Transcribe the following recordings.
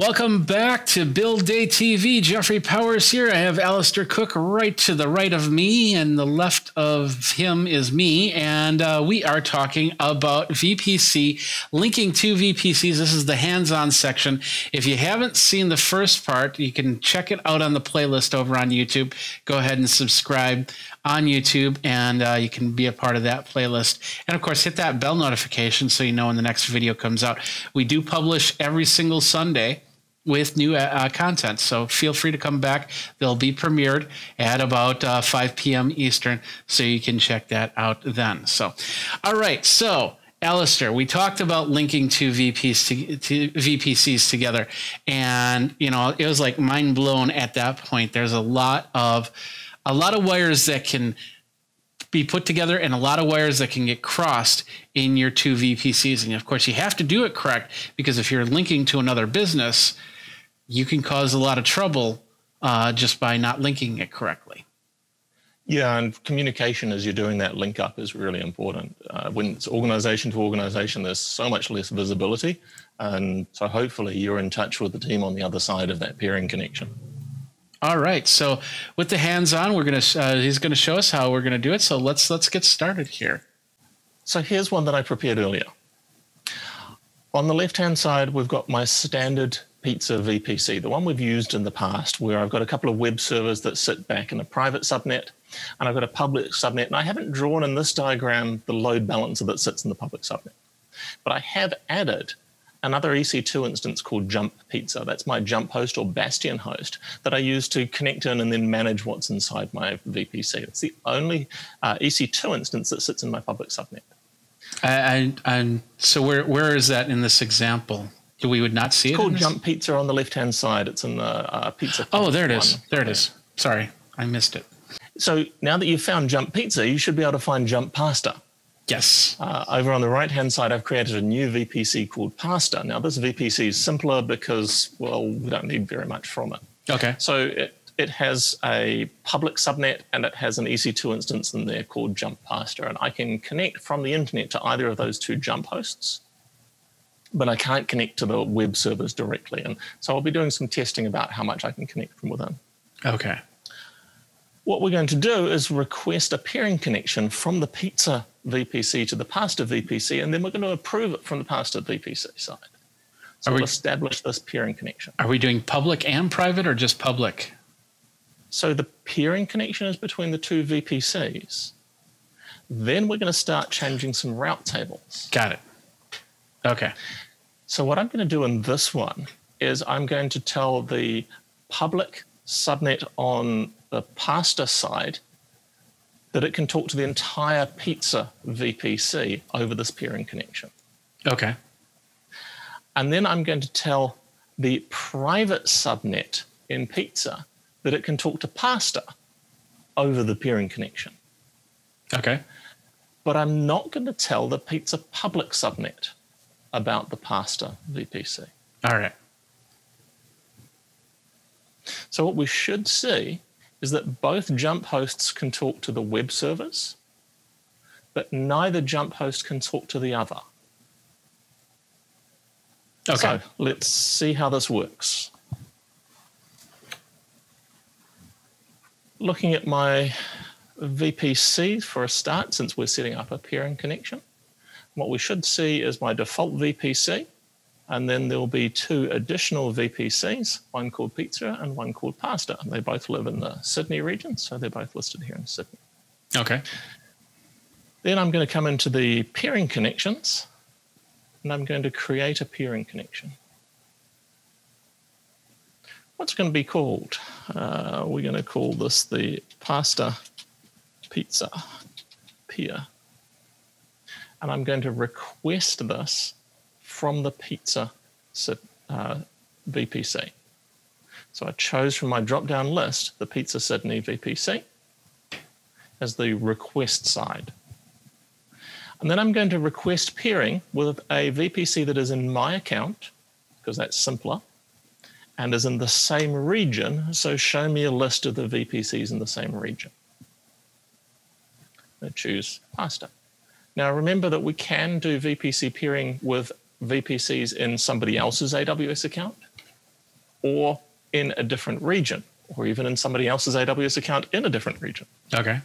Welcome back to Build Day TV. Jeffrey Powers here. I have Alastair Cooke right to the right of me, and the left of him is me. And uh, we are talking about VPC, linking two VPCs. This is the hands on section. If you haven't seen the first part, you can check it out on the playlist over on YouTube. Go ahead and subscribe on YouTube, and uh, you can be a part of that playlist. And of course, hit that bell notification so you know when the next video comes out. We do publish every single Sunday with new uh, uh, content. So feel free to come back. They'll be premiered at about uh, 5 p.m. Eastern, so you can check that out then. So, all right. So, Alastair, we talked about linking two VPs to, to VPCs together, and you know it was like mind blown at that point. There's a lot of a lot of wires that can be put together and a lot of wires that can get crossed in your two VPCs. And of course, you have to do it correct because if you're linking to another business, you can cause a lot of trouble uh, just by not linking it correctly. Yeah, and communication as you're doing that link up is really important. Uh, when it's organization to organization, there's so much less visibility. And so hopefully you're in touch with the team on the other side of that peering connection. All right. So with the hands on, we're going to, uh, he's going to show us how we're going to do it. So let's, let's get started here. So here's one that I prepared earlier. On the left-hand side, we've got my standard Pizza VPC, the one we've used in the past, where I've got a couple of web servers that sit back in a private subnet, and I've got a public subnet. And I haven't drawn in this diagram the load balancer that sits in the public subnet. But I have added another EC2 instance called Jump Pizza. That's my jump host or bastion host that I use to connect in and then manage what's inside my VPC. It's the only uh, EC2 instance that sits in my public subnet. And, and so where, where is that in this example? We would not see it's it. called Jump Pizza on the left hand side. It's in the uh, pizza. Oh, there it is. One. There it is. Sorry, I missed it. So now that you've found Jump Pizza, you should be able to find Jump Pasta. Yes. Uh, over on the right hand side, I've created a new VPC called Pasta. Now, this VPC is simpler because, well, we don't need very much from it. Okay. So it, it has a public subnet and it has an EC2 instance in there called Jump Pasta. And I can connect from the internet to either of those two jump hosts but I can't connect to the web servers directly. And so I'll be doing some testing about how much I can connect from within. Okay. What we're going to do is request a peering connection from the pizza VPC to the pasta VPC, and then we're going to approve it from the pasta VPC side. So we'll establish this peering connection. Are we doing public and private or just public? So the peering connection is between the two VPCs. Then we're going to start changing some route tables. Got it. Okay. So what I'm going to do in this one is I'm going to tell the public subnet on the pasta side that it can talk to the entire pizza VPC over this peering connection. Okay. And then I'm going to tell the private subnet in pizza that it can talk to pasta over the peering connection. Okay. But I'm not going to tell the pizza public subnet about the pasta VPC. All right. So what we should see is that both jump hosts can talk to the web servers, but neither jump host can talk to the other. Okay. So let's see how this works. Looking at my VPC for a start, since we're setting up a peering connection. What we should see is my default VPC, and then there will be two additional VPCs, one called Pizza and one called Pasta. And they both live in the Sydney region, so they're both listed here in Sydney. Okay. Then I'm going to come into the peering connections, and I'm going to create a peering connection. What's going to be called? Uh, we're going to call this the Pasta Pizza Peer and I'm going to request this from the pizza uh, VPC. So I chose from my drop-down list the Pizza Sydney VPC as the request side. And then I'm going to request peering with a VPC that is in my account, because that's simpler, and is in the same region. So show me a list of the VPCs in the same region. I choose pasta. Now, remember that we can do VPC peering with VPCs in somebody else's AWS account. or in a different region, or even in somebody else's AWS account in a different region. Okay.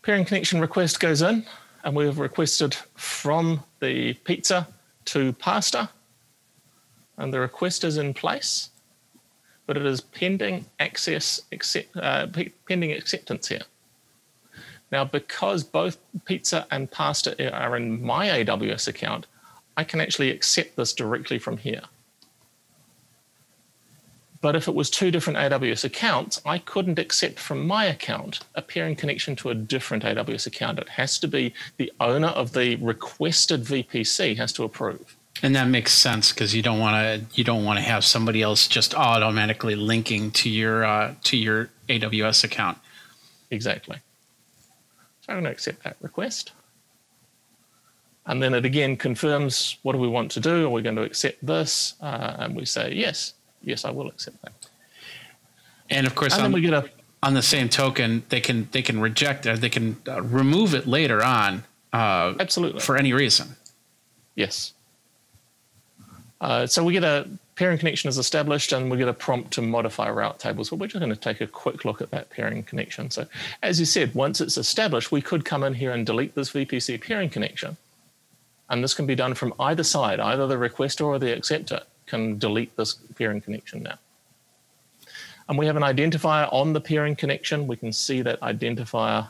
Peering connection request goes in, and we have requested from the pizza to pasta, and the request is in place, but it is pending access, accept, uh, pending acceptance here. Now, because both pizza and pasta are in my AWS account, I can actually accept this directly from here. But if it was two different AWS accounts, I couldn't accept from my account a peering connection to a different AWS account. It has to be the owner of the requested VPC has to approve. And that makes sense because you don't want to you don't want to have somebody else just automatically linking to your uh, to your AWS account. Exactly. So I'm going to accept that request. And then it again confirms what do we want to do? Are we going to accept this? Uh, and we say, yes, yes, I will accept that. And of course, and on, then we get a, on the same token, they can they can reject it. They can uh, remove it later on. Uh, Absolutely. For any reason. Yes. Uh, so we get a peering connection is established and we get a prompt to modify route tables. But we're just going to take a quick look at that peering connection. So as you said, once it's established, we could come in here and delete this VPC peering connection. And this can be done from either side, either the requester or the acceptor can delete this peering connection now. And we have an identifier on the peering connection. We can see that identifier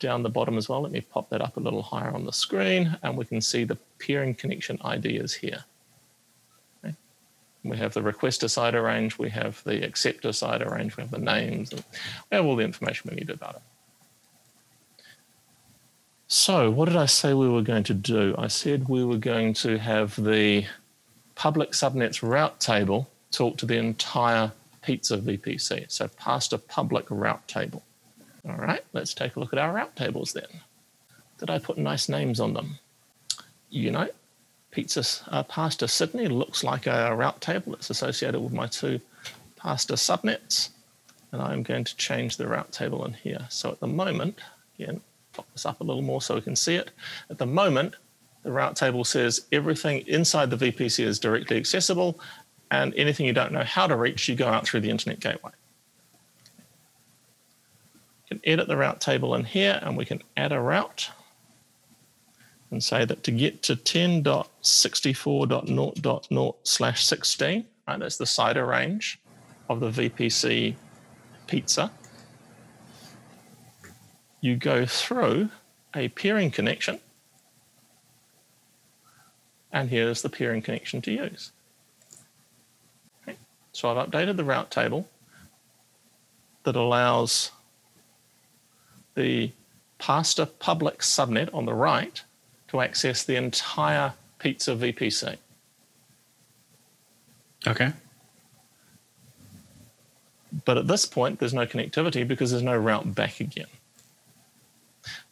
down the bottom as well. Let me pop that up a little higher on the screen and we can see the peering connection ID is here. We have the requester CIDR range, we have the acceptor CIDR range, we have the names, and we have all the information we need about it. So what did I say we were going to do? I said we were going to have the public subnets route table talk to the entire pizza VPC. So pasta public route table. All right, let's take a look at our route tables then. Did I put nice names on them? You know, pizza uh, pasta Sydney looks like a route table that's associated with my two pasta subnets. And I'm going to change the route table in here. So at the moment, again, pop this up a little more so we can see it. At the moment, the route table says everything inside the VPC is directly accessible and anything you don't know how to reach, you go out through the internet gateway. You can edit the route table in here and we can add a route and say that to get to 10.64.0.0 slash 16, right, that's the CIDR range of the VPC pizza, you go through a peering connection, and here's the peering connection to use. Okay. So I've updated the route table that allows the pasta public subnet on the right to access the entire pizza VPC. Okay. But at this point, there's no connectivity because there's no route back again.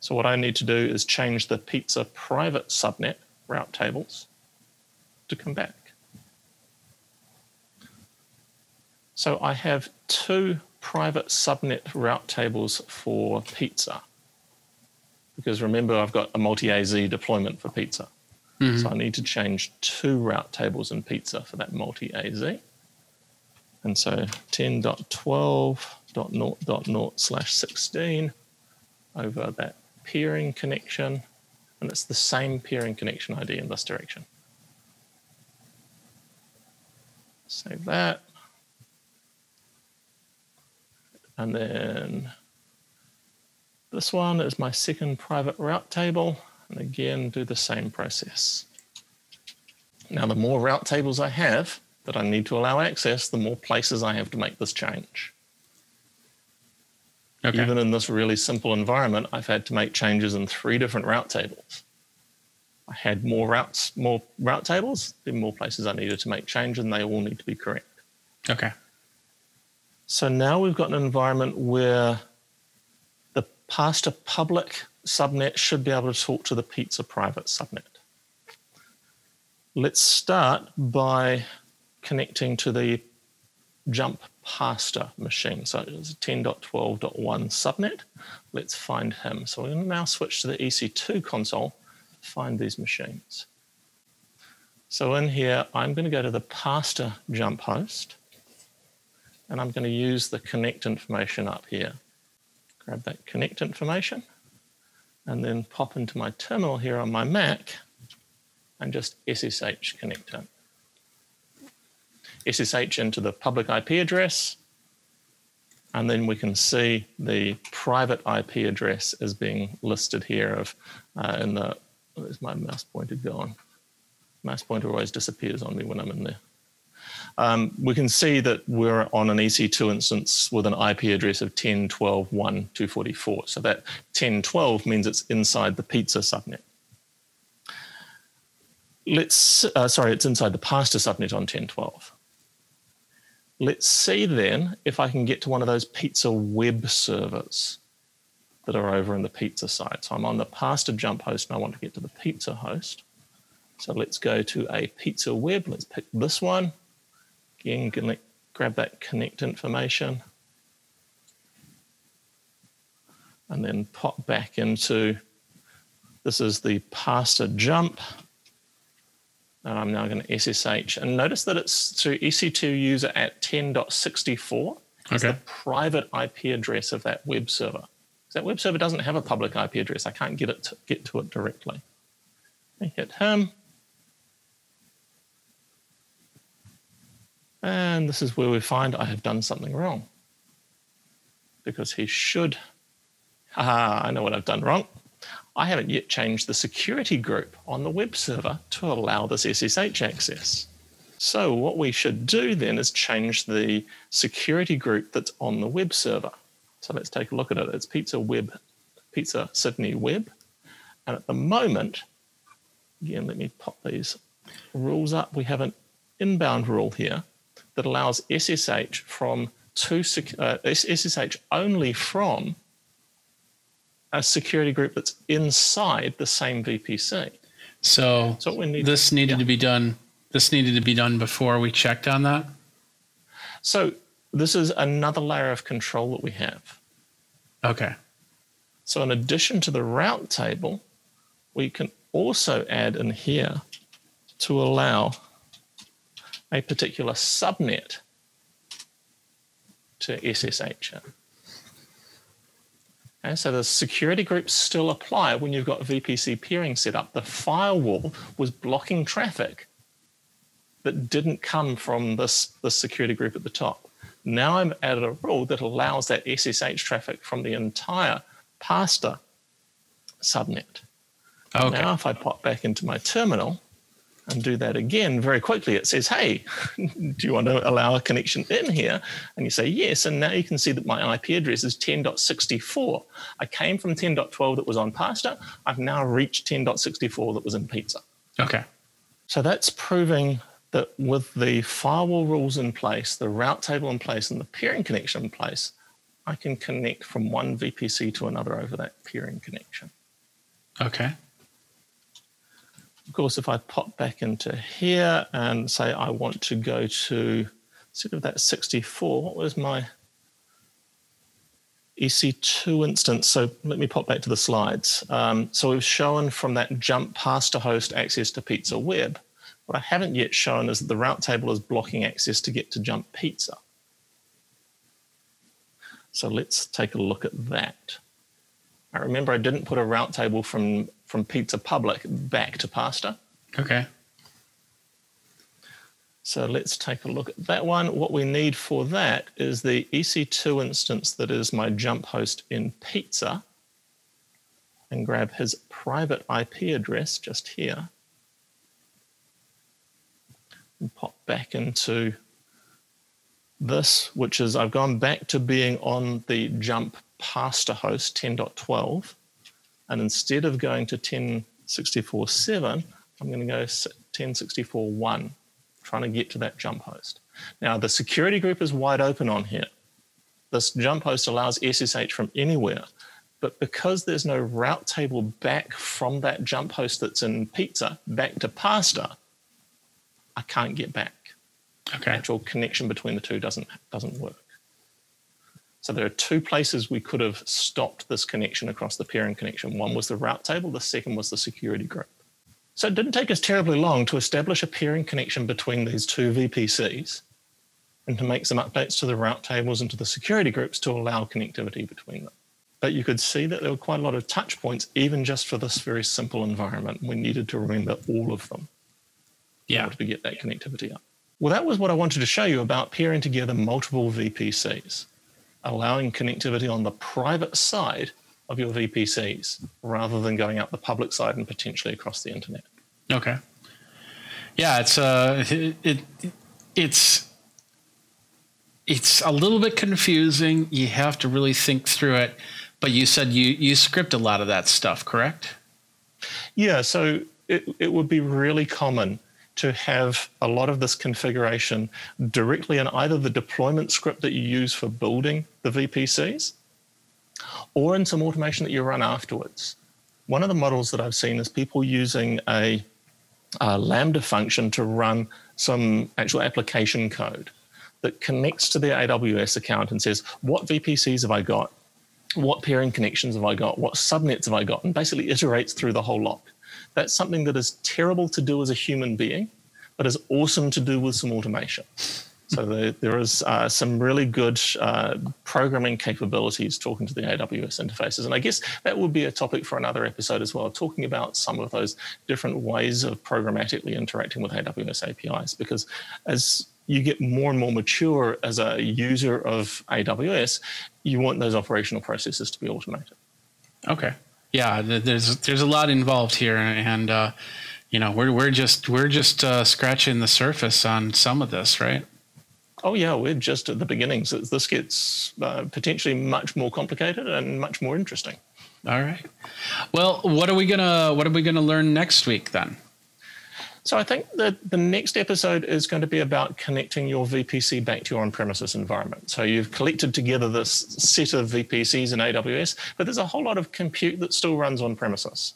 So what I need to do is change the pizza private subnet route tables to come back. So I have two private subnet route tables for pizza because remember I've got a multi-AZ deployment for pizza. Mm-hmm. So I need to change two route tables in pizza for that multi-AZ. And so 10.12.0.0 slash 16 over that peering connection. And it's the same peering connection ID in this direction. Save that. And then this one is my second private route table. And again, do the same process. Now, the more route tables I have that I need to allow access, the more places I have to make this change. Okay. Even in this really simple environment, I've had to make changes in three different route tables. I had more routes, more route tables, then more places I needed to make change, and they all need to be correct. Okay. So now we've got an environment where pasta public subnet should be able to talk to the pizza private subnet. Let's start by connecting to the jump pasta machine. So it's a 10.12.1 subnet. Let's find him. So we're going to now switch to the EC2 console to find these machines. So in here, I'm going to go to the pasta jump host and I'm going to use the connect information up here. Grab that connect information and then pop into my terminal here on my Mac and just SSH connect it. SSH into the public IP address, and then we can see the private IP address is being listed here of uh, in the, where's my mouse pointer gone? Mouse pointer always disappears on me when I'm in there. Um, we can see that we're on an EC2 instance with an IP address of 10.12.1.244. So that 10.12 means it's inside the pizza subnet. Let's, uh, sorry, it's inside the pasta subnet on 10.12. Let's see then if I can get to one of those pizza web servers that are over in the pizza side. So I'm on the pasta jump host and I want to get to the pizza host. So let's go to a pizza web. Let's pick this one. Again, can grab that connect information and then pop back into, this is the pasta jump. And I'm now going to SSH. And notice that it's to EC2 user at 10.64. It's okay. the private IP address of that web server. That web server doesn't have a public IP address. I can't get it to, get to it directly. I hit him. And this is where we find I have done something wrong. Because he should, ah, I know what I've done wrong. I haven't yet changed the security group on the web server to allow this SSH access. So what we should do then is change the security group that's on the web server. So let's take a look at it. It's Pizza Web, Pizza Sydney Web. And at the moment, again, let me pop these rules up. We have an inbound rule here that allows SSH from two uh, SSH only from a security group that's inside the same VPC. So, so need, this needed yeah. to be done. This needed to be done before we checked on that. So this is another layer of control that we have. Okay. So in addition to the route table, we can also add in here to allow a particular subnet to SSH in. Okay, so the security groups still apply when you've got VPC peering set up. The firewall was blocking traffic that didn't come from this, this security group at the top. Now I'm added a rule that allows that SSH traffic from the entire pasta subnet. Okay. Now if I pop back into my terminal, and do that again very quickly, it says, Hey, do you want to allow a connection in here? And you say, Yes. And now you can see that my IP address is 10.64. I came from 10.12 that was on pasta. I've now reached 10.64 that was in pizza. Okay. So that's proving that with the firewall rules in place, the route table in place, and the peering connection in place, I can connect from one VPC to another over that peering connection. Okay. Of course, if I pop back into here and say I want to go to instead of that 64, what was my EC2 instance? So let me pop back to the slides. Um, so we've shown from that jump pasta host access to Pizza Web. What I haven't yet shown is that the route table is blocking access to get to jump pizza. So let's take a look at that. I remember I didn't put a route table from from Pizza Public back to Pasta. Okay. So let's take a look at that one. What we need for that is the EC2 instance that is my jump host in Pizza and grab his private IP address just here and pop back into this, which is I've gone back to being on the jump pasta host 10.12 and instead of going to 1064.7, I'm going to go 1064.1, trying to get to that jump host. Now, the security group is wide open on here. This jump host allows SSH from anywhere. But because there's no route table back from that jump host that's in pizza back to pasta, I can't get back. Okay. The actual connection between the two doesn't doesn't work. So there are two places we could have stopped this connection across the peering connection. One was the route table, the second was the security group. So it didn't take us terribly long to establish a peering connection between these two VPCs and to make some updates to the route tables and to the security groups to allow connectivity between them. But you could see that there were quite a lot of touch points, even just for this very simple environment. We needed to remember all of them yeah. in order to get that connectivity up. Well, that was what I wanted to show you about pairing together multiple VPCs, allowing connectivity on the private side of your VPCs rather than going out the public side and potentially across the internet. Okay. Yeah, it's uh, it, it it's it's a little bit confusing. You have to really think through it. But you said you you script a lot of that stuff, correct? Yeah. So it it would be really common to have a lot of this configuration directly in either the deployment script that you use for building the VPCs or in some automation that you run afterwards. One of the models that I've seen is people using a, a Lambda function to run some actual application code that connects to their AWS account and says, What VPCs have I got? What peering connections have I got? What subnets have I got? And basically iterates through the whole lot. That's something that is terrible to do as a human being, but is awesome to do with some automation. So the, there is uh, some really good uh, programming capabilities talking to the AWS interfaces. And I guess that would be a topic for another episode as well, talking about some of those different ways of programmatically interacting with AWS APIs. Because as you get more and more mature as a user of AWS, you want those operational processes to be automated. Okay. Yeah, there's there's a lot involved here, and uh, you know we're we're just we're just uh, scratching the surface on some of this, right? Oh yeah, we're just at the beginnings. This gets uh, potentially much more complicated and much more interesting. All right. Well, what are we gonna what are we gonna learn next week then? So I think that the next episode is going to be about connecting your VPC back to your on-premises environment. So you've collected together this set of VPCs in AWS, but there's a whole lot of compute that still runs on premises.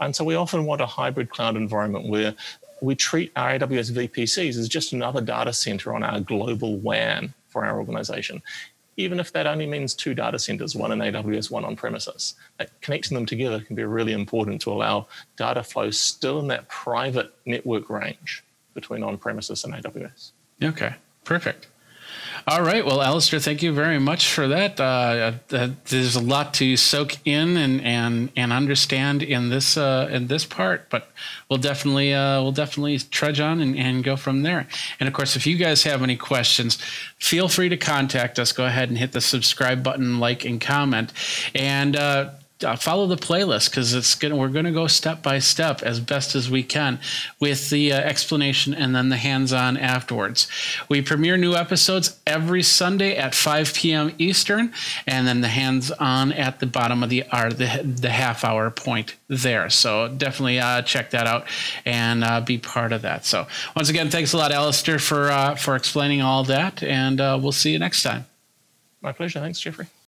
And so we often want a hybrid cloud environment where we treat our AWS VPCs as just another data center on our global WAN for our organization, even if that only means two data centers, one in AWS, one on premises. That connecting them together can be really important to allow data flow still in that private network range between on premises and AWS. Okay, perfect. All right. Well, Alastair, thank you very much for that. Uh, uh, there's a lot to soak in and and and understand in this uh, in this part, but we'll definitely uh, we'll definitely trudge on and, and go from there. And of course, if you guys have any questions, feel free to contact us. Go ahead and hit the subscribe button, like, and comment, and uh, follow the playlist because it's gonna we're gonna go step by step as best as we can with the uh, explanation and then the hands-on afterwards. We premiere new episodes every Sunday at 5 p.m. Eastern, and then the hands-on at the bottom of the hour, the the half hour point there. So definitely uh, check that out and uh, be part of that. So once again, thanks a lot, Alastair, for uh, for explaining all that, and uh, we'll see you next time. My pleasure. Thanks, Jeffrey.